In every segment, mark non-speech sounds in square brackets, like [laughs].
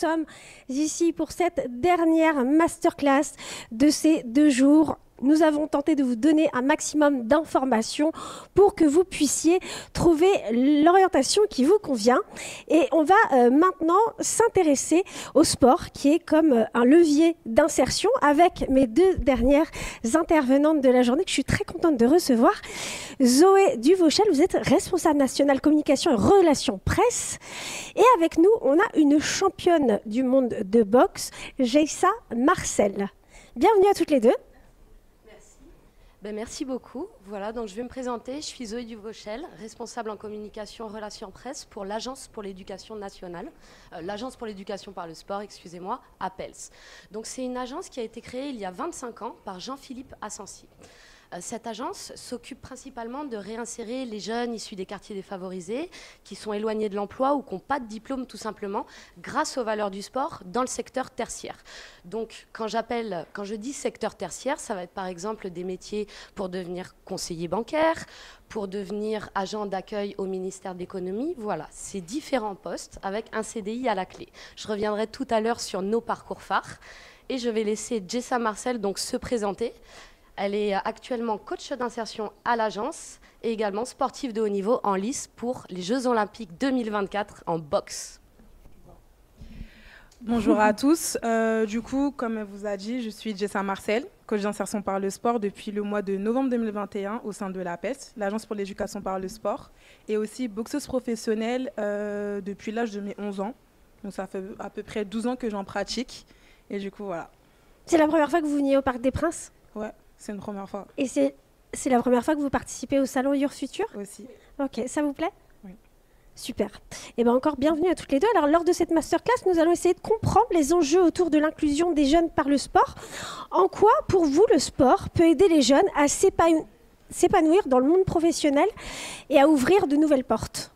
sommes ici pour cette dernière masterclass de ces deux jours nous avons tenté de vous donner un maximum d'informations pour que vous puissiez trouver l'orientation qui vous convient. Et on va euh, maintenant s'intéresser au sport, qui est comme euh, un levier d'insertion avec mes deux dernières intervenantes de la journée que je suis très contente de recevoir. Zoé Duvauchel, vous êtes responsable nationale communication et relations presse. Et avec nous, on a une championne du monde de boxe, Jaisa Marcel. Bienvenue à toutes les deux. Ben, merci beaucoup. Voilà, donc je vais me présenter. Je suis Zoé Duvauchel, responsable en communication relations presse pour l'Agence pour l'éducation nationale, euh, l'Agence pour l'éducation par le sport, excusez-moi, APELS. Donc c'est une agence qui a été créée il y a 25 ans par Jean-Philippe Assensi. Euh, cette agence s'occupe principalement de réinsérer les jeunes issus des quartiers défavorisés, qui sont éloignés de l'emploi ou qui n'ont pas de diplôme tout simplement, grâce aux valeurs du sport dans le secteur tertiaire. Donc quand j'appelle, quand je dis secteur tertiaire, ça va être par exemple des métiers pour devenir conseiller bancaire, pour devenir agent d'accueil au ministère de l'économie. Voilà, ces différents postes avec un CDI à la clé. Je reviendrai tout à l'heure sur nos parcours phares et je vais laisser Jessa Marcel donc se présenter. Elle est actuellement coach d'insertion à l'agence et également sportive de haut niveau en lice pour les Jeux Olympiques 2024 en boxe. Bonjour à tous. Euh, du coup, comme elle vous a dit, je suis Jessa Marcel, coach d'insertion par le sport depuis le mois de novembre 2021 au sein de l'APES, l'Agence pour l'éducation par le sport, et aussi boxeuse professionnelle euh, depuis l'âge de mes 11 ans. Donc ça fait à peu près 12 ans que j'en pratique. Et du coup, voilà. C'est la première fois que vous veniez au Parc des Princes? Ouais. C'est une première fois. Et c'est, c'est la première fois que vous participez au salon Your Future? Aussi. Ok, ça vous plaît? Oui. Super. Et eh bien encore bienvenue à toutes les deux. Alors lors de cette masterclass, nous allons essayer de comprendre les enjeux autour de l'inclusion des jeunes par le sport. En quoi, pour vous, le sport peut aider les jeunes à s'épanouir dans le monde professionnel et à ouvrir de nouvelles portes?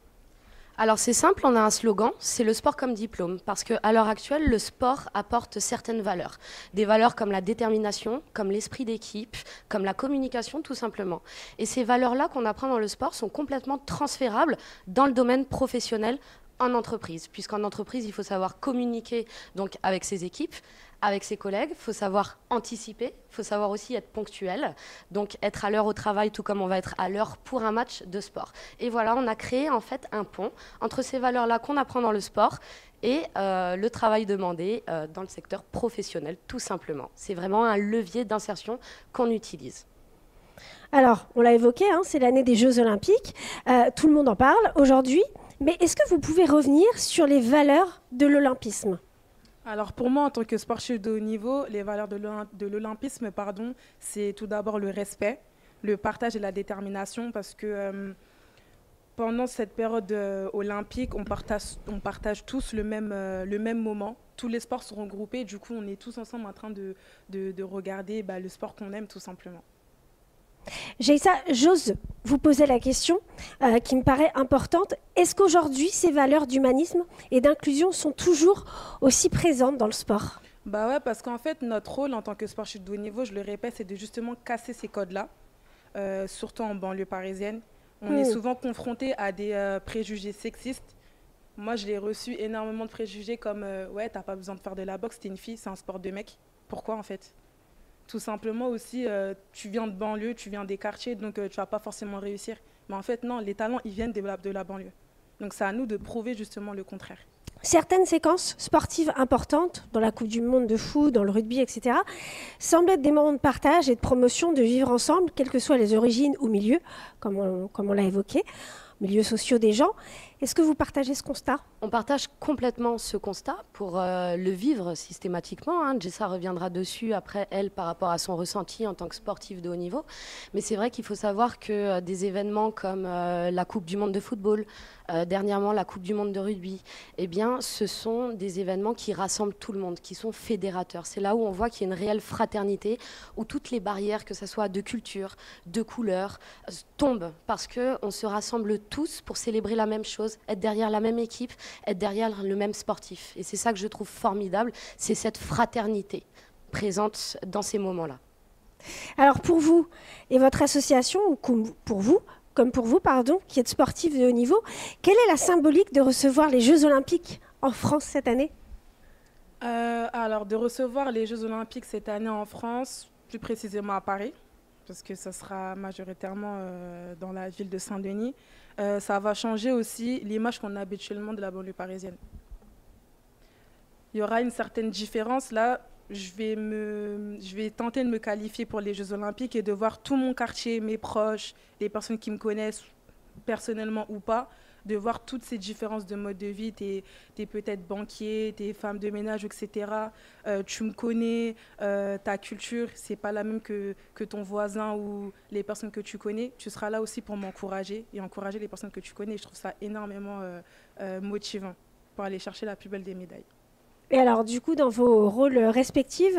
Alors c'est simple, on a un slogan, c'est le sport comme diplôme, parce qu'à l'heure actuelle, le sport apporte certaines valeurs. Des valeurs comme la détermination, comme l'esprit d'équipe, comme la communication tout simplement. Et ces valeurs-là qu'on apprend dans le sport sont complètement transférables dans le domaine professionnel en entreprise, puisqu'en entreprise, il faut savoir communiquer donc avec ses équipes, avec ses collègues, il faut savoir anticiper, il faut savoir aussi être ponctuel, donc être à l'heure au travail tout comme on va être à l'heure pour un match de sport. Et voilà, on a créé en fait un pont entre ces valeurs-là qu'on apprend dans le sport et euh, le travail demandé euh, dans le secteur professionnel, tout simplement. C'est vraiment un levier d'insertion qu'on utilise. Alors, on l'a évoqué, hein, c'est l'année des Jeux olympiques, euh, tout le monde en parle aujourd'hui, mais est-ce que vous pouvez revenir sur les valeurs de l'olympisme? Alors pour moi, en tant que sportif de haut niveau, les valeurs de l'olympisme, pardon, c'est tout d'abord le respect, le partage et la détermination, parce que euh, pendant cette période euh, olympique, on partage, tous le même, euh, le même moment. Tous les sports seront groupés, du coup, on est tous ensemble en train de, de, regarder bah, le sport qu'on aime, tout simplement. Jaisa, j'ose vous poser la question euh, qui me paraît importante. Est-ce qu'aujourd'hui, ces valeurs d'humanisme et d'inclusion sont toujours aussi présentes dans le sport? Bah ouais, parce qu'en fait, notre rôle en tant que sportif de haut niveau, je le répète, c'est de justement casser ces codes-là, euh, surtout en banlieue parisienne. On est hmm. souvent confronté à des euh, préjugés sexistes. Moi, je l'ai reçu énormément de préjugés comme Ouais, t'as pas besoin de faire de la boxe, t'es une fille, c'est un sport de mec. Pourquoi en fait? Tout simplement aussi, euh, tu viens de banlieue, tu viens des quartiers, donc euh, tu vas pas forcément réussir. Mais en fait, non, les talents, ils viennent de la, banlieue. Donc c'est à nous de prouver justement le contraire. Certaines séquences sportives importantes, dans la Coupe du Monde de foot, dans le rugby, etc., semblent être des moments de partage et de promotion de vivre ensemble, quelles que soient les origines ou milieux, comme on l'a évoqué, milieux sociaux des gens. Est-ce que vous partagez ce constat? On partage complètement ce constat pour euh, le vivre systématiquement. Hein. Jessa reviendra dessus après, elle, par rapport à son ressenti en tant que sportive de haut niveau. Mais c'est vrai qu'il faut savoir que euh, des événements comme euh, la Coupe du Monde de football, dernièrement la Coupe du Monde de rugby, eh bien, ce sont des événements qui rassemblent tout le monde, qui sont fédérateurs. C'est là où on voit qu'il y a une réelle fraternité, où toutes les barrières, que ce soit de culture, de couleur, tombent parce qu'on se rassemble tous pour célébrer la même chose être derrière la même équipe, être derrière le même sportif. Et c'est ça que je trouve formidable, c'est cette fraternité présente dans ces moments-là. Alors pour vous et votre association, ou pour vous, comme pour vous, pardon, qui êtes sportif de haut niveau, quelle est la symbolique de recevoir les Jeux Olympiques en France cette année? Euh, alors, de recevoir les Jeux Olympiques cette année en France, plus précisément à Paris, parce que ça sera majoritairement euh, dans la ville de Saint-Denis, euh, ça va changer aussi l'image qu'on a habituellement de la banlieue parisienne. Il y aura une certaine différence. Là, je vais, je vais tenter de me qualifier pour les Jeux Olympiques et de voir tout mon quartier, mes proches, les personnes qui me connaissent personnellement ou pas, de voir toutes ces différences de mode de vie. Tu es, peut-être banquier, tu es femme de ménage, etc. Euh, tu me connais, euh, ta culture, c'est pas la même que, que ton voisin ou les personnes que tu connais. Tu seras là aussi pour m'encourager et encourager les personnes que tu connais. Je trouve ça énormément euh, motivant pour aller chercher la plus belle des médailles. Et alors, du coup, dans vos rôles respectifs,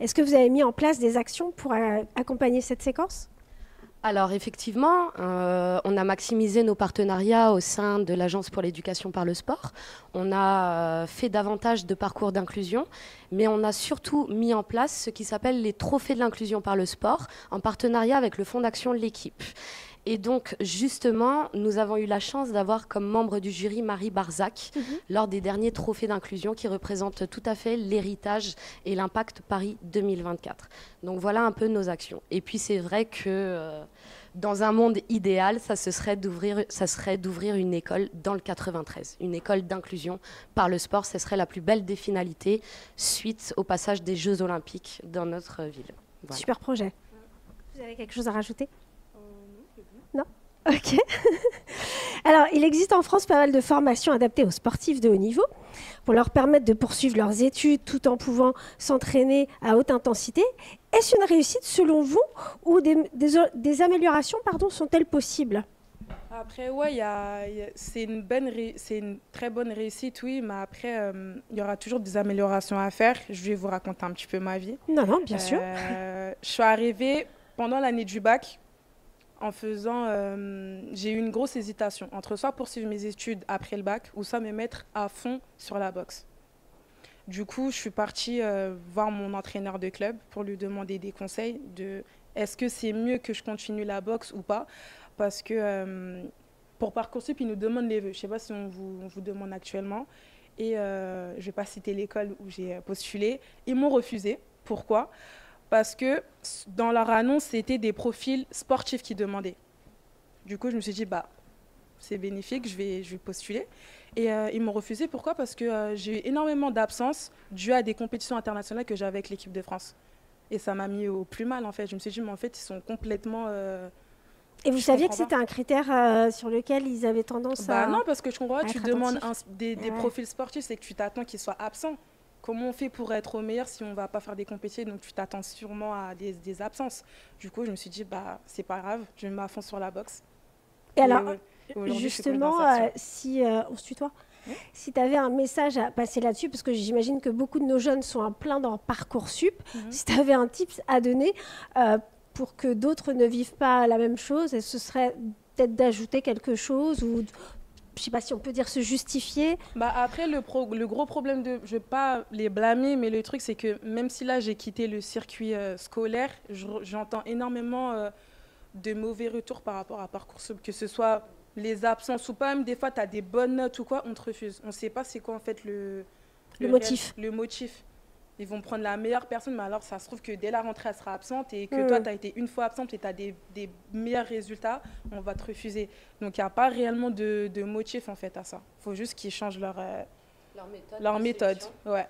est-ce que vous avez mis en place des actions pour accompagner cette séquence? Alors effectivement, euh, on a maximisé nos partenariats au sein de l'Agence pour l'éducation par le sport. On a euh, fait davantage de parcours d'inclusion, mais on a surtout mis en place ce qui s'appelle les trophées de l'inclusion par le sport en partenariat avec le Fonds d'action de l'équipe. Et donc, justement, nous avons eu la chance d'avoir comme membre du jury Marie Barzac mhm. lors des derniers trophées d'inclusion qui représentent tout à fait l'héritage et l'impact Paris 2024. Donc voilà un peu nos actions. Et puis c'est vrai que euh, dans un monde idéal, ça, serait d'ouvrir une école dans le 93, une école d'inclusion par le sport. Ce serait la plus belle des finalités suite au passage des Jeux olympiques dans notre ville. Super projet. Vous avez quelque chose à rajouter? Ok. [laughs] Alors, il existe en France pas mal de formations adaptées aux sportifs de haut niveau pour leur permettre de poursuivre leurs études tout en pouvant s'entraîner à haute intensité. Est-ce une réussite selon vous ou des, améliorations pardon, sont-elles possibles? Après, ouais, c'est une, une très bonne réussite, oui, mais après, euh, il y aura toujours des améliorations à faire. Je vais vous raconter un petit peu ma vie. Non, non, bien sûr. Euh, je suis arrivée pendant l'année du bac en faisant. Euh, j'ai eu une grosse hésitation entre soit poursuivre mes études après le bac ou soit me mettre à fond sur la boxe. Du coup, je suis partie euh, voir mon entraîneur de club pour lui demander des conseils de est-ce que c'est mieux que je continue la boxe ou pas? Parce que euh, pour Parcoursup, ils nous demandent les vœux. Je ne sais pas si on vous, on vous demande actuellement. Et je ne vais pas citer l'école où j'ai postulé. Ils m'ont refusé. Pourquoi? Parce que dans leur annonce, c'était des profils sportifs qui demandaient. Du coup, je me suis dit, bah, c'est bénéfique, je vais, je vais postuler. Et euh, ils m'ont refusé. Pourquoi? Parce que euh, j'ai eu énormément d'absences dues à des compétitions internationales que j'avais avec l'équipe de France. Et ça m'a mis au plus mal, en fait. Je me suis dit, mais en fait, ils sont complètement... Euh, et vous saviez que c'était un critère sur lequel ils avaient tendance bah à. Non, parce que je comprends, tu demandes des, profils sportifs, c'est que tu t'attends qu'ils soient absents comment on fait pour être au meilleur si on ne va pas faire des compétitions Donc tu t'attends sûrement à des, absences. Du coup, je me suis dit, bah, c'est pas grave, je me mets à fond sur la boxe. Et, alors, justement, euh, si euh, on se tutoie Si tu avais un message à passer là-dessus, parce que j'imagine que beaucoup de nos jeunes sont en plein dans Parcoursup, mhm. si tu avais un tip à donner euh, pour que d'autres ne vivent pas la même chose, et ce serait peut-être d'ajouter quelque chose ou je sais pas si on peut dire se justifier. Bah après, le, le gros problème de. Je vais pas les blâmer, mais le truc, c'est que même si là, j'ai quitté le circuit euh, scolaire, j'entends énormément euh, de mauvais retours par rapport à Parcoursup, que ce soit les absences ou pas, même des fois, tu as des bonnes notes ou quoi, on te refuse. On ne sait pas c'est quoi en fait le, le, motif. le motif ils vont prendre la meilleure personne, mais alors ça se trouve que dès la rentrée, elle sera absente et que toi, tu as été une fois absente et tu as des, des, meilleurs résultats, on va te refuser. Donc il n'y a pas réellement de, de, motif en fait à ça. Il faut juste qu'ils changent leur, euh, leur méthode. Leur méthode. Ouais.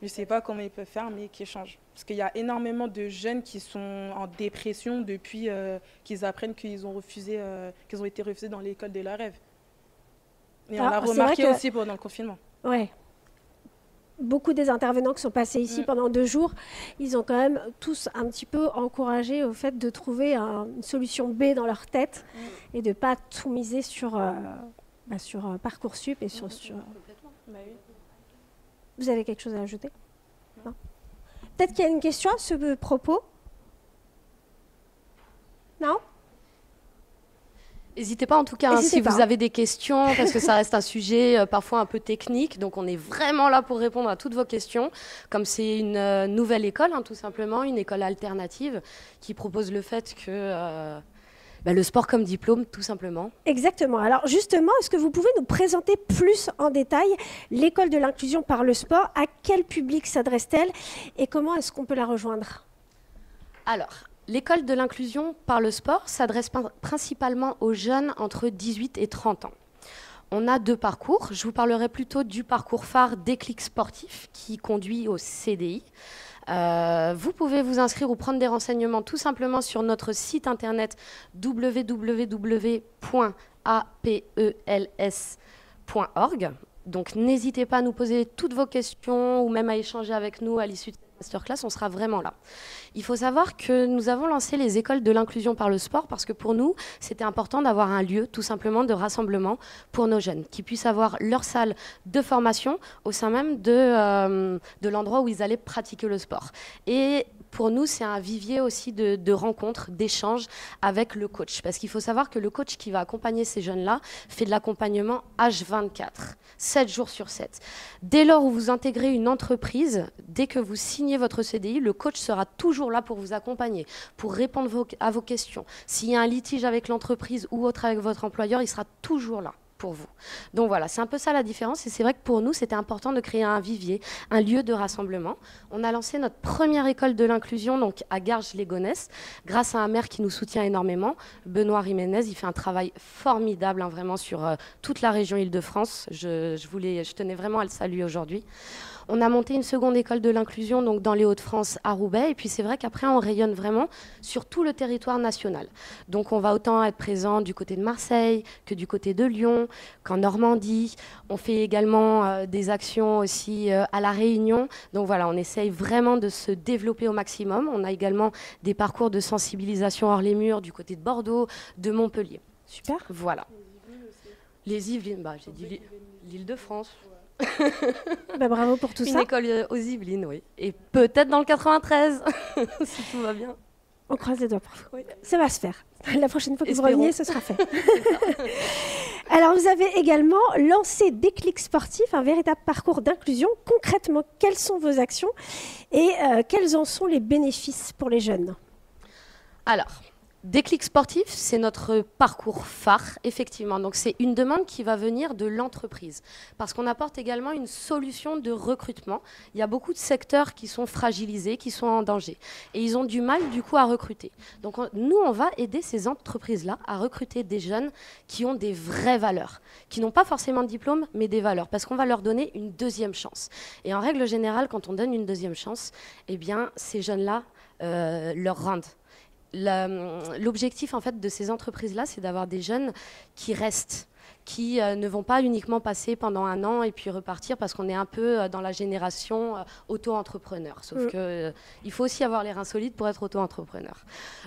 Je ne sais pas comment ils peuvent faire, mais qu'ils changent. Parce qu'il y a énormément de jeunes qui sont en dépression depuis euh, qu'ils apprennent qu'ils ont, refusé, euh, qu'ils ont été refusés dans l'école de leur rêve. Et on ah, l'a remarqué aussi pendant le confinement. Ouais, beaucoup des intervenants qui sont passés ici mm. pendant deux jours, ils ont quand même tous un petit peu encouragé au fait de trouver une solution B dans leur tête mm. et de ne pas tout miser sur, euh, bah, sur euh, Parcoursup et sur... sur... Bah Vous avez quelque chose à ajouter? Peut-être qu'il y a une question à ce propos? Non? N'hésitez pas en tout cas hein, si vous avez des questions, parce que ça reste un [laughs] sujet euh, parfois un peu technique. Donc on est vraiment là pour répondre à toutes vos questions. Comme c'est une euh, nouvelle école, hein, tout simplement, une école alternative qui propose le fait que, euh, bah, Le sport comme diplôme, tout simplement. Exactement. Alors justement, est-ce que vous pouvez nous présenter plus en détail l'école de l'inclusion par le sport? À quel public s'adresse-t-elle? Et comment est-ce qu'on peut la rejoindre? Alors, l'école de l'inclusion par le sport s'adresse principalement aux jeunes entre 18 et 30 ans. On a deux parcours. Je vous parlerai plutôt du parcours phare Déclic sportif qui conduit au CDI. Euh, vous pouvez vous inscrire ou prendre des renseignements tout simplement sur notre site internet www.apels.org. Donc n'hésitez pas à nous poser toutes vos questions ou même à échanger avec nous à l'issue de masterclass, on sera vraiment là. Il faut savoir que nous avons lancé les écoles de l'inclusion par le sport parce que pour nous, c'était important d'avoir un lieu tout simplement de rassemblement pour nos jeunes, qui puissent avoir leur salle de formation au sein même de, euh, de l'endroit où ils allaient pratiquer le sport. Pour nous, c'est un vivier aussi de, rencontres, d'échanges avec le coach. Parce qu'il faut savoir que le coach qui va accompagner ces jeunes-là fait de l'accompagnement H24, 7 jours sur 7. Dès lors où vous intégrez une entreprise, dès que vous signez votre CDI, le coach sera toujours là pour vous accompagner, pour répondre à vos questions. S'il y a un litige avec l'entreprise ou autre avec votre employeur, il sera toujours là vous. Donc voilà, c'est un peu ça la différence. Et c'est vrai que pour nous, c'était important de créer un vivier, un lieu de rassemblement. On a lancé notre première école de l'inclusion donc à Garges-les-Gonesse, grâce à un maire qui nous soutient énormément, Benoît Jiménez. Il fait un travail formidable, hein, vraiment, sur euh, toute la région Île-de-France. Je tenais vraiment à le saluer aujourd'hui. On a monté une seconde école de l'inclusion donc dans les Hauts-de-France à Roubaix. Et puis c'est vrai qu'après, on rayonne vraiment sur tout le territoire national. Donc on va autant être présent du côté de Marseille que du côté de Lyon, qu'en Normandie. On fait également euh, des actions aussi euh, à La Réunion. Donc voilà, on essaye vraiment de se développer au maximum. On a également des parcours de sensibilisation hors les murs du côté de Bordeaux, de Montpellier. Super. Voilà. Les Yvelines, bah, j'ai dit l'île de France. Bah, bravo pour tout ça. Une école euh, aux Yvelines, oui. Et peut-être dans le 93, [laughs] si tout va bien. On croise les doigts pour Ça va se faire. La prochaine fois que vous reveniez, ce sera fait. [laughs] [laughs] Alors, vous avez également lancé Déclic Sportif, un véritable parcours d'inclusion. Concrètement, quelles sont vos actions et euh, quels en sont les bénéfices pour les jeunes? Alors, Déclic sportif, c'est notre parcours phare, effectivement. Donc c'est une demande qui va venir de l'entreprise, parce qu'on apporte également une solution de recrutement. Il y a beaucoup de secteurs qui sont fragilisés, qui sont en danger, et ils ont du mal du coup à recruter. Donc nous, on va aider ces entreprises-là à recruter des jeunes qui ont des vraies valeurs, qui n'ont pas forcément de diplôme, mais des valeurs, parce qu'on va leur donner une deuxième chance. Et en règle générale, quand on donne une deuxième chance, eh bien ces jeunes-là euh, leur rendent l'objectif en fait de ces entreprises-là, c'est d'avoir des jeunes qui restent qui euh, ne vont pas uniquement passer pendant un an et puis repartir parce qu'on est un peu euh, dans la génération euh, auto-entrepreneur. Sauf mm. que il faut aussi avoir les reins solides pour être auto-entrepreneur.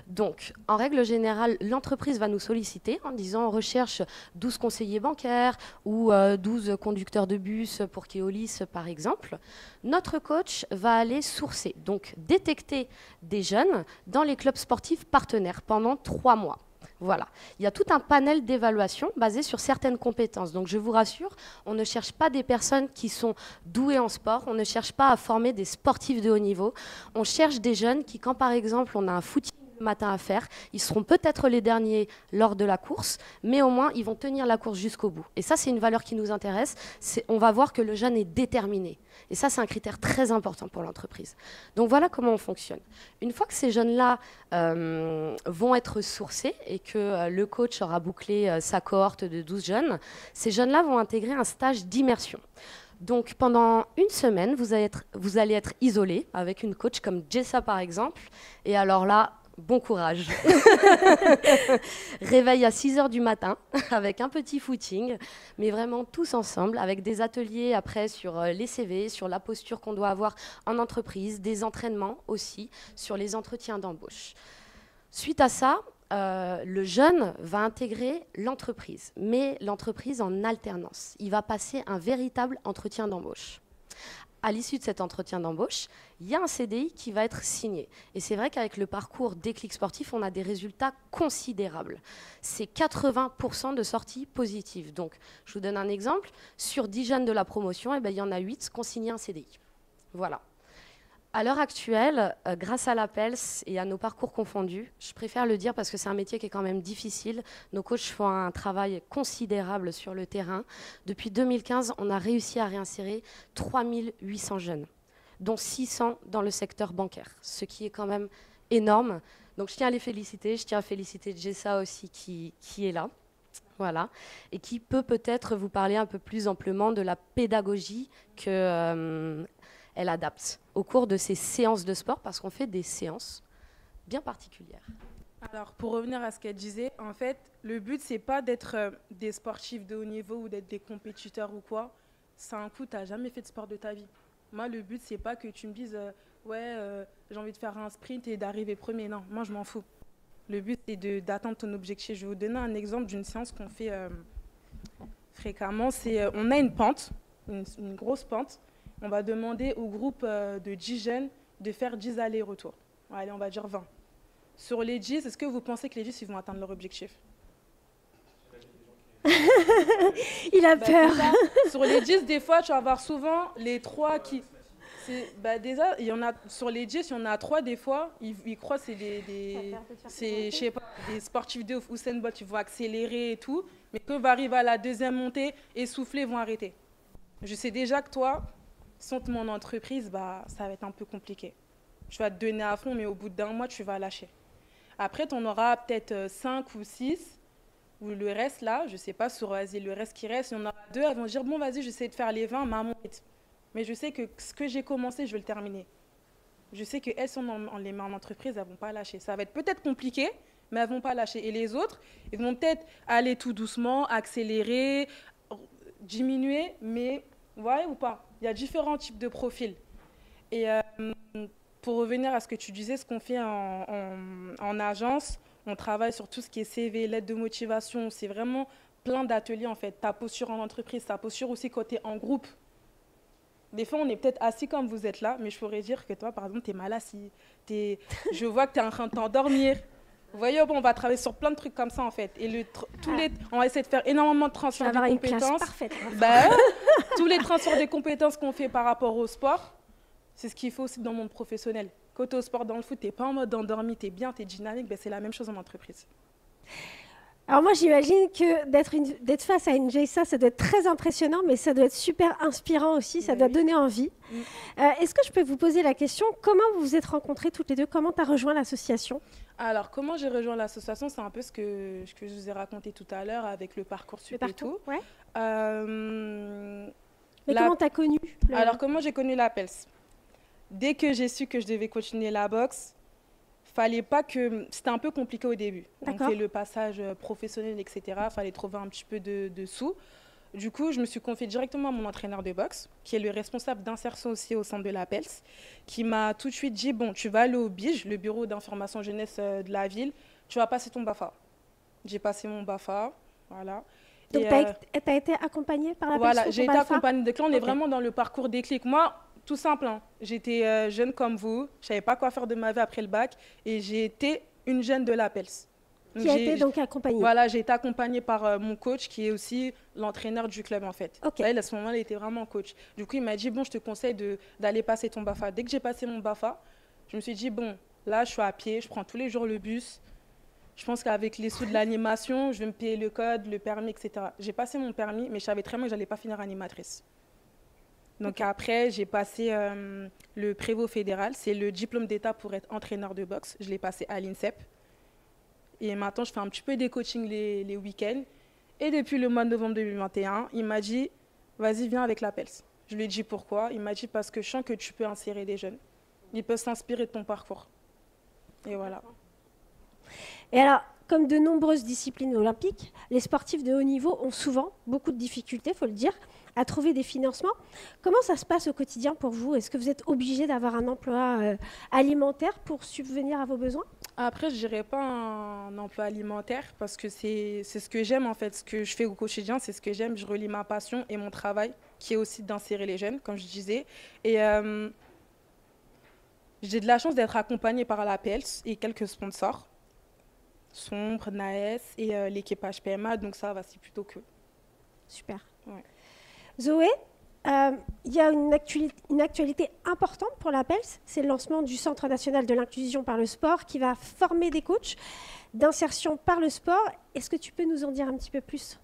Donc, en règle générale, l'entreprise va nous solliciter en disant on recherche 12 conseillers bancaires ou 12 conducteurs de bus pour Keolis, par exemple. Notre coach va aller sourcer, donc détecter des jeunes dans les clubs sportifs partenaires pendant trois mois. Voilà. Il y a tout un panel d'évaluation basé sur certaines compétences. Donc je vous rassure, on ne cherche pas des personnes qui sont douées en sport, on ne cherche pas à former des sportifs de haut niveau. On cherche des jeunes qui, quand par exemple on a un footing matin à faire. Ils seront peut-être les derniers lors de la course, mais au moins ils vont tenir la course jusqu'au bout. Et ça, c'est une valeur qui nous intéresse. On va voir que le jeune est déterminé. Et ça, c'est un critère très important pour l'entreprise. Donc voilà comment on fonctionne. Une fois que ces jeunes-là euh, vont être sourcés et que euh, le coach aura bouclé euh, sa cohorte de 12 jeunes, ces jeunes-là vont intégrer un stage d'immersion. Donc pendant une semaine, vous allez, être, être isolé avec une coach comme Jessa par exemple. Et alors là, bon courage. [laughs] Réveil à 6 heures du matin avec un petit footing, mais vraiment tous ensemble avec des ateliers après sur euh, les CV, sur la posture qu'on doit avoir en entreprise, des entraînements aussi sur les entretiens d'embauche. Suite à ça, euh, le jeune va intégrer l'entreprise, mais l'entreprise en alternance. Il va passer un véritable entretien d'embauche à l'issue de cet entretien d'embauche, il y a un CDI qui va être signé. Et c'est vrai qu'avec le parcours déclic sportif, on a des résultats considérables. C'est 80% de sorties positives. Donc, je vous donne un exemple. Sur 10 jeunes de la promotion, eh ben, il y en a 8 qui ont signé un CDI. Voilà. À l'heure actuelle, euh, grâce à l'APELS et à nos parcours confondus, je préfère le dire parce que c'est un métier qui est quand même difficile. Nos coachs font un travail considérable sur le terrain. Depuis 2015, on a réussi à réinsérer 3800 jeunes, dont 600 dans le secteur bancaire, ce qui est quand même énorme. Donc je tiens à les féliciter. Je tiens à féliciter Jessa aussi qui, qui est là. Voilà, et qui peut peut-être vous parler un peu plus amplement de la pédagogie que euh, elle adapte au cours de ces séances de sport parce qu'on fait des séances bien particulières. Alors, pour revenir à ce qu'elle disait, en fait, le but, c'est pas d'être euh, des sportifs de haut niveau ou d'être des compétiteurs ou quoi. C'est un coup, tu n'as jamais fait de sport de ta vie. Moi, le but, c'est pas que tu me dises, euh, ouais, euh, j'ai envie de faire un sprint et d'arriver premier. Non, moi, je m'en fous. Le but, c'est d'atteindre ton objectif. Je vais vous donner un exemple d'une séance qu'on fait fréquemment. C'est, on a une pente, une grosse pente on va demander au groupe euh, de 10 jeunes de faire 10 allers-retours. Allez, on va dire 20. Sur les 10, est-ce que vous pensez que les 10 ils vont atteindre leur objectif? [laughs] Il a bah, peur. Sur les 10, des fois, tu vas avoir souvent les 3 qui. Bah déjà, il y en a, sur les 10, il y en a 3 des fois, ils, croient que c'est des, des, des sportifs de Usain Bolt, ils vont accélérer et tout, mais quand va arriver à la deuxième montée, essoufflés, ils vont arrêter. Je sais déjà que toi, sans mon entreprise, bah, ça va être un peu compliqué. Tu vas te donner à fond, mais au bout d'un mois, tu vas lâcher. Après, tu en auras peut-être 5 euh, ou 6, ou le reste là, je ne sais pas, sur le reste qui reste, il y en aura deux, elles vont dire, bon, vas-y, j'essaie de faire les 20, maman. Mais je sais que ce que j'ai commencé, je vais le terminer. Je sais qu'elles sont en, en entreprise, elles vont pas lâcher. Ça va être peut-être compliqué, mais elles vont pas lâcher. Et les autres, ils vont peut-être aller tout doucement, accélérer, diminuer, mais voyez ou pas? Il y a différents types de profils. Et euh, pour revenir à ce que tu disais, ce qu'on fait en, agence, on travaille sur tout ce qui est CV, lettre de motivation. C'est vraiment plein d'ateliers en fait. Ta posture en entreprise, ta posture aussi côté en groupe. Des fois, on est peut-être assis comme vous êtes là, mais je pourrais dire que toi, par exemple, tu es mal assis. Es, je vois que tu es en train de t'endormir. Vous voyez, bon, on va travailler sur plein de trucs comme ça en fait. Et le, tous les, on va essayer de faire énormément de transferts de compétences. parfaite. Bah, [laughs] tous les transferts de compétences qu'on fait par rapport au sport, c'est ce qu'il faut aussi dans le monde professionnel. Côté au sport, dans le foot, tu n'es pas en mode endormi, tu es bien, tu es dynamique, ben, c'est la même chose en entreprise. Alors moi, j'imagine que d'être face à une JSA, ça doit être très impressionnant, mais ça doit être super inspirant aussi, ça doit donner envie. Mm. Euh, est-ce que je peux vous poser la question, comment vous vous êtes rencontrés toutes les deux? Comment tu as rejoint l'association? Alors, comment j'ai rejoint l'association C'est un peu ce que, je vous ai raconté tout à l'heure avec le parcours sup et tout. Ouais. Euh, mais comment tu as connu Alors, comment j'ai connu la PELS? Dès que j'ai su que je devais continuer la boxe, fallait pas que. C'était un peu compliqué au début. On fait le passage euh, professionnel, etc. Il fallait trouver un petit peu de, sous. Du coup, je me suis confiée directement à mon entraîneur de boxe, qui est le responsable d'insertion aussi au centre de l'APELS, qui m'a tout de suite dit Bon, tu vas aller au BIGE, le bureau d'information jeunesse euh, de la ville, tu vas passer ton BAFA. J'ai passé mon BAFA, voilà. Donc, tu as, euh, été accompagnée par la Voilà, j'ai été accompagnée. Donc là, on est vraiment dans le parcours déclic. Moi, tout simple. Hein. J'étais euh, jeune comme vous. Je savais pas quoi faire de ma vie après le bac. Et j'ai été une jeune de l'APELS. Qui a été donc accompagnée Voilà, j'ai été accompagnée par euh, mon coach qui est aussi l'entraîneur du club en fait. Ok. à ce moment-là, il était vraiment coach. Du coup, il m'a dit, bon, je te conseille d'aller passer ton BAFA. Dès que j'ai passé mon BAFA, je me suis dit, bon, là, je suis à pied, je prends tous les jours le bus. Je pense qu'avec les sous de l'animation, je vais me payer le code, le permis, etc. J'ai passé mon permis, mais je savais très bien que je n'allais pas finir animatrice. Donc après, j'ai passé euh, le prévôt fédéral. C'est le diplôme d'État pour être entraîneur de boxe. Je l'ai passé à l'INSEP. Et maintenant, je fais un petit peu des coachings les, week-ends. Et depuis le mois de novembre 2021, il m'a dit, vas-y, viens avec la PELS. Je lui ai dit pourquoi. Il m'a dit parce que je sens que tu peux insérer des jeunes. Ils peuvent s'inspirer de ton parcours. Et voilà. Et alors, comme de nombreuses disciplines olympiques, les sportifs de haut niveau ont souvent beaucoup de difficultés, il faut le dire, à trouver des financements. Comment ça se passe au quotidien pour vous? Est-ce que vous êtes obligé d'avoir un emploi euh, alimentaire pour subvenir à vos besoins? Après, je dirais pas un emploi alimentaire parce que c'est ce que j'aime en fait. Ce que je fais au quotidien, c'est ce que j'aime. Je relie ma passion et mon travail qui est aussi d'insérer les jeunes, comme je disais. Et euh, j'ai de la chance d'être accompagnée par la PELS et quelques sponsors Sombre, Naes et euh, l'équipage PMA. Donc ça va, c'est plutôt que. Super. Zoé, euh, il y a une actualité, importante pour l'APELS, c'est le lancement du Centre national de l'inclusion par le sport qui va former des coachs d'insertion par le sport. Est-ce que tu peux nous en dire un petit peu plus?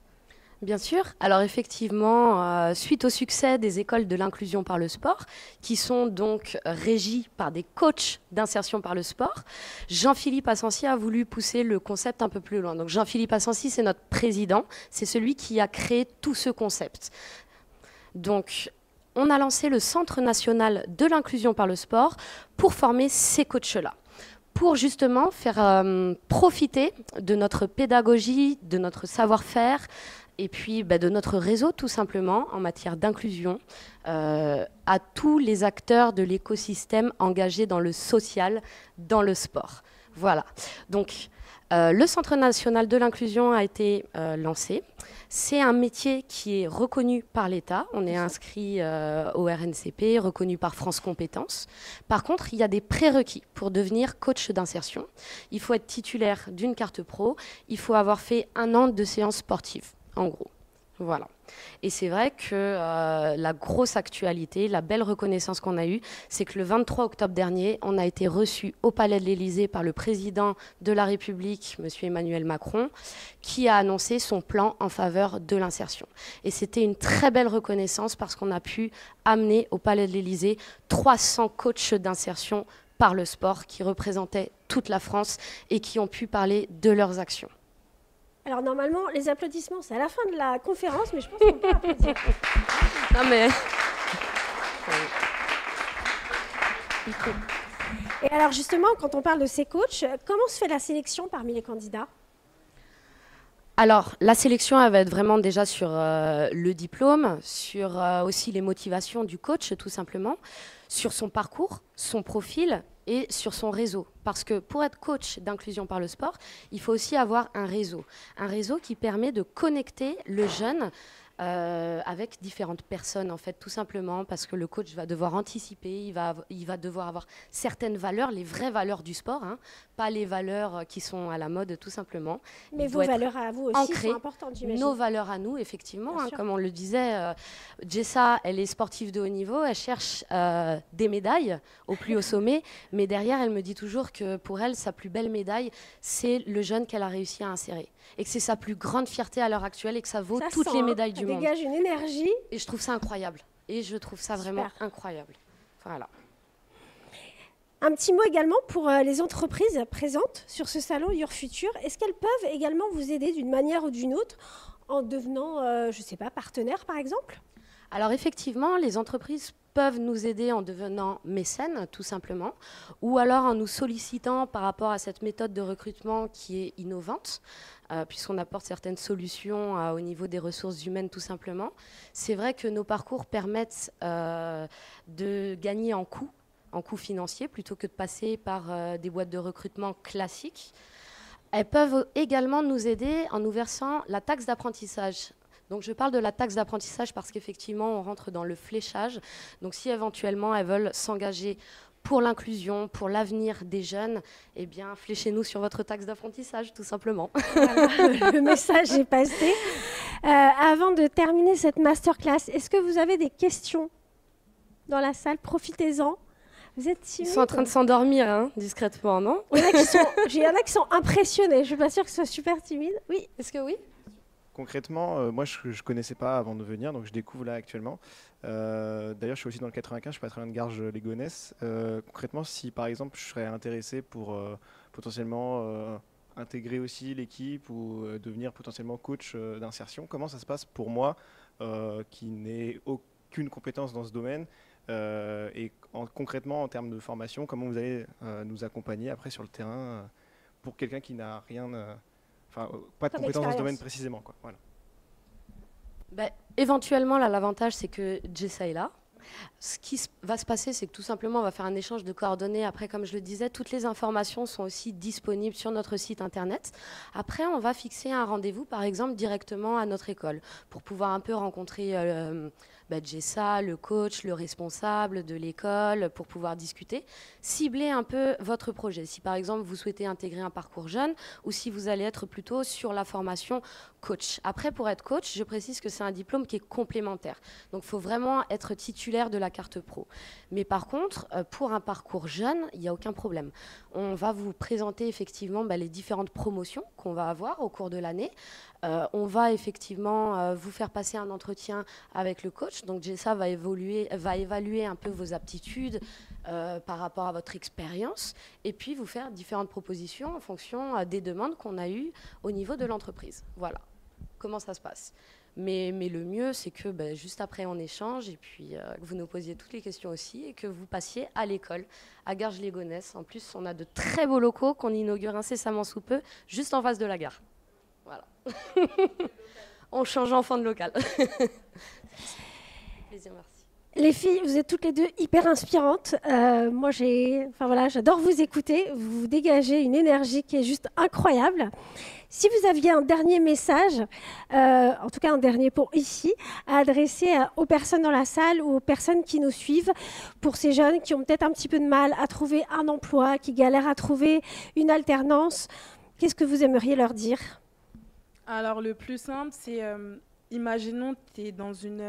Bien sûr. Alors effectivement, euh, suite au succès des écoles de l'inclusion par le sport, qui sont donc régies par des coachs d'insertion par le sport, Jean-Philippe Assensi a voulu pousser le concept un peu plus loin. Donc Jean-Philippe Assensi, c'est notre président, c'est celui qui a créé tout ce concept. Donc on a lancé le Centre national de l'inclusion par le sport pour former ces coachs-là pour justement faire euh, profiter de notre pédagogie, de notre savoir-faire, et puis bah, de notre réseau tout simplement en matière d'inclusion euh, à tous les acteurs de l'écosystème engagés dans le social, dans le sport. Voilà. Donc euh, le Centre national de l'inclusion a été lancé. C'est un métier qui est reconnu par l'État. On est inscrit au RNCP, reconnu par France Compétences. Par contre, il y a des prérequis pour devenir coach d'insertion. Il faut être titulaire d'une carte pro. Il faut avoir fait un an de séances sportives en gros. Voilà. Et c'est vrai que euh, la grosse actualité, la belle reconnaissance qu'on a eue, c'est que le 23 octobre dernier, on a été reçu au Palais de l'Élysée par le président de la République, M. Emmanuel Macron, qui a annoncé son plan en faveur de l'insertion. Et c'était une très belle reconnaissance parce qu'on a pu amener au Palais de l'Élysée 300 coachs d'insertion par le sport qui représentaient toute la France et qui ont pu parler de leurs actions. Alors normalement, les applaudissements, c'est à la fin de la conférence, mais je pense qu'on peut applaudir. [laughs] non mais... Et alors justement, quand on parle de ces coachs, comment se fait la sélection parmi les candidats? Alors, la sélection, elle va être vraiment déjà sur euh, le diplôme, sur euh, aussi les motivations du coach, tout simplement, sur son parcours, son profil et sur son réseau. Parce que pour être coach d'inclusion par le sport, il faut aussi avoir un réseau. Un réseau qui permet de connecter le jeune euh, avec différentes personnes, en fait, tout simplement parce que le coach va devoir anticiper, il va, il va devoir avoir certaines valeurs, les vraies valeurs du sport, hein, pas les valeurs qui sont à la mode, tout simplement. Mais vos valeurs à vous aussi sont importantes, j'imagine. Nos valeurs à nous, effectivement, hein, comme on le disait, euh, Jessa, elle est sportive de haut niveau, elle cherche euh, des médailles au plus haut sommet, mais derrière, elle me dit toujours que pour elle, sa plus belle médaille, c'est le jeune qu'elle a réussi à insérer et que c'est sa plus grande fierté à l'heure actuelle et que ça vaut toutes les médailles du monde. Ça dégage une énergie. Et je trouve ça incroyable. Et je trouve ça vraiment incroyable. Voilà. Un petit mot également pour euh, les entreprises présentes sur ce salon Your Future. Est-ce qu'elles peuvent également vous aider d'une manière ou d'une autre en devenant, euh, je ne sais pas, partenaire par exemple? Alors effectivement, les entreprises peuvent nous aider en devenant mécènes, tout simplement, ou alors en nous sollicitant par rapport à cette méthode de recrutement qui est innovante, euh, puisqu'on apporte certaines solutions euh, au niveau des ressources humaines, tout simplement. C'est vrai que nos parcours permettent euh, de gagner en coûts, en coûts financiers, plutôt que de passer par des boîtes de recrutement classiques. Elles peuvent également nous aider en nous versant la taxe d'apprentissage. Donc je parle de la taxe d'apprentissage parce qu'effectivement, on rentre dans le fléchage. Donc si éventuellement elles veulent s'engager pour l'inclusion, pour l'avenir des jeunes, eh bien, fléchez-nous sur votre taxe d'apprentissage, tout simplement. le message est passé. Euh, avant de terminer cette masterclass, est-ce que vous avez des questions dans la salle? Profitez-en. Vous êtes Ils sont en train de s'endormir, hein, discrètement, non? Il y en a qui sont impressionnés. Je ne suis pas sûre que ce soit super timide. Oui, est-ce que oui? Concrètement, euh, moi je ne connaissais pas avant de venir, donc je découvre là actuellement. Euh, d'ailleurs, je suis aussi dans le 95, je suis loin de Garges Euh, concrètement, si par exemple je serais intéressé pour potentiellement intégrer aussi l'équipe ou devenir potentiellement coach d'insertion, comment ça se passe pour moi qui n'ai aucune compétence dans ce domaine et concrètement en termes de formation, comment vous allez nous accompagner après sur le terrain pour quelqu'un qui n'a rien Enfin, euh, pas de compétences dans ce domaine précisément. Quoi. Voilà. Bah, éventuellement, là, l'avantage, c'est que Jessa est là. Ce qui va se passer, c'est que tout simplement, on va faire un échange de coordonnées. Après, comme je le disais, toutes les informations sont aussi disponibles sur notre site internet. Après, on va fixer un rendez-vous, par exemple, directement à notre école pour pouvoir un peu rencontrer euh, le coach, le responsable de l'école, pour pouvoir discuter, cibler un peu votre projet. Si par exemple vous souhaitez intégrer un parcours jeune ou si vous allez être plutôt sur la formation coach. Après, pour être coach, je précise que c'est un diplôme qui est complémentaire. Donc, il faut vraiment être titulaire de la carte pro. Mais par contre, euh, pour un parcours jeune, il n'y a aucun problème. On va vous présenter effectivement bah, les différentes promotions qu'on va avoir au cours de l'année. Euh, on va effectivement euh, vous faire passer un entretien avec le coach. Donc, Jessa va, évaluer un peu vos aptitudes, par rapport à votre expérience et puis vous faire différentes propositions en fonction des demandes qu'on a eues au niveau de l'entreprise. Voilà comment ça se passe. Mais, mais le mieux, c'est que ben, juste après, on échange et puis euh, que vous nous posiez toutes les questions aussi et que vous passiez à l'école, à Garges-les-Gonesse. En plus, on a de très beaux locaux qu'on inaugure incessamment sous peu, juste en face de la gare. Voilà. [laughs] on change enfant de local. [laughs] merci. Les filles, vous êtes toutes les deux hyper inspirantes. Euh, moi, j'ai, enfin voilà, j'adore vous écouter. Vous dégagez une énergie qui est juste incroyable. Si vous aviez un dernier message, euh, en tout cas un dernier pour ici, à adresser aux personnes dans la salle ou aux personnes qui nous suivent, pour ces jeunes qui ont peut-être un petit peu de mal à trouver un emploi, qui galèrent à trouver une alternance, qu'est-ce que vous aimeriez leur dire? Alors, le plus simple, c'est, euh, imaginons, tu es dans une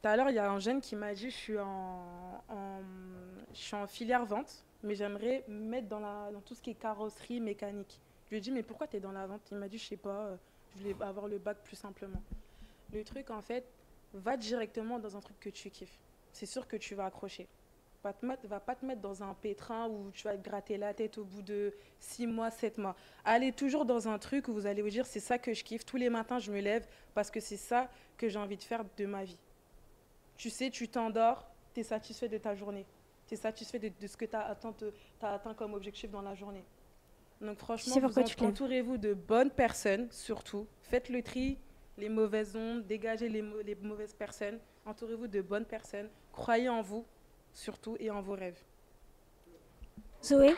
tout à l'heure, il y a un jeune qui m'a dit je suis en, je suis en filière vente, mais j'aimerais mettre dans, la, tout ce qui est carrosserie, mécanique. Je lui ai dit mais pourquoi tu es dans la vente? Il m'a dit je sais pas, euh, je voulais avoir le bac plus simplement. Le truc, en fait, va directement dans un truc que tu kiffes. C'est sûr que tu vas accrocher. Va, te mettre, va pas te mettre dans un pétrin où tu vas te gratter la tête au bout de 6 mois, 7 mois. Allez toujours dans un truc où vous allez vous dire c'est ça que je kiffe. Tous les matins, je me lève parce que c'est ça que j'ai envie de faire de ma vie tu sais, tu t'endors, tu es satisfait de ta journée. Tu es satisfait de, ce que tu as, as, atteint comme objectif dans la journée. Donc franchement, vous entourez-vous de bonnes personnes, surtout. Faites le tri, les mauvaises ondes, dégagez les, les mauvaises personnes. Entourez-vous de bonnes personnes. Croyez en vous, surtout, et en vos rêves. Zoé?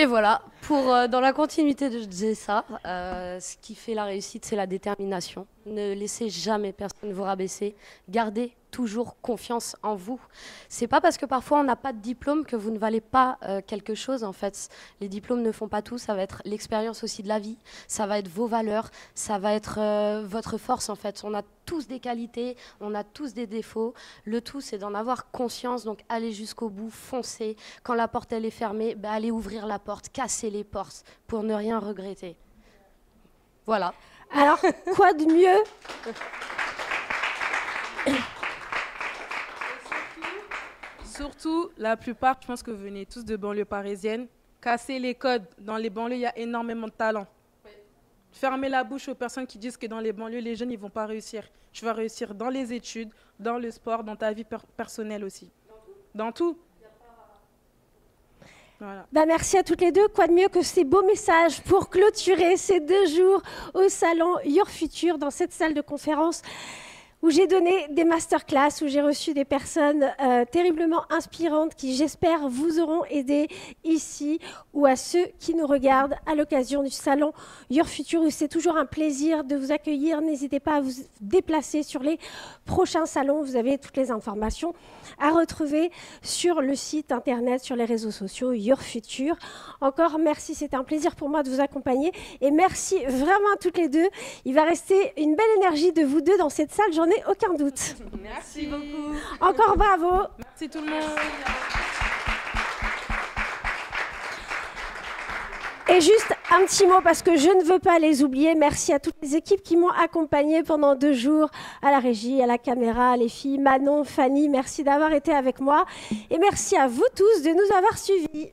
Et voilà, pour, euh, dans la continuité de ça, euh, ce qui fait la réussite, c'est la détermination. Ne laissez jamais personne vous rabaisser. Gardez toujours confiance en vous. C'est pas parce que parfois on n'a pas de diplôme que vous ne valez pas euh, quelque chose. En fait, les diplômes ne font pas tout. Ça va être l'expérience aussi de la vie. Ça va être vos valeurs. Ça va être euh, votre force. En fait, on a tous des qualités. On a tous des défauts. Le tout, c'est d'en avoir conscience. Donc, allez jusqu'au bout, foncez. Quand la porte elle est fermée, bah, allez ouvrir la porte, cassez les portes pour ne rien regretter. Voilà. Alors, quoi de mieux [laughs] Surtout, la plupart, je pense que vous venez tous de banlieues parisiennes. Casser les codes. Dans les banlieues, il y a énormément de talent. Fermez la bouche aux personnes qui disent que dans les banlieues, les jeunes, ils ne vont pas réussir. Tu vas réussir dans les études, dans le sport, dans ta vie personnelle aussi. Dans tout. Bah, merci à toutes les deux. Quoi de mieux que ces beaux messages pour clôturer ces deux jours au salon Your Future dans cette salle de conférence où j'ai donné des masterclass, où j'ai reçu des personnes euh, terriblement inspirantes qui, j'espère, vous auront aidé ici ou à ceux qui nous regardent à l'occasion du salon Your Future, où c'est toujours un plaisir de vous accueillir. N'hésitez pas à vous déplacer sur les prochains salons. Vous avez toutes les informations à retrouver sur le site internet, sur les réseaux sociaux Your Future. Encore merci, c'était un plaisir pour moi de vous accompagner et merci vraiment à toutes les deux. Il va rester une belle énergie de vous deux dans cette salle ai aucun doute. Merci beaucoup. Encore bravo. Merci tout le monde. Et juste un petit mot parce que je ne veux pas les oublier. Merci à toutes les équipes qui m'ont accompagné pendant deux jours, à la régie, à la caméra, les filles, Manon, Fanny. Merci d'avoir été avec moi. Et merci à vous tous de nous avoir suivis.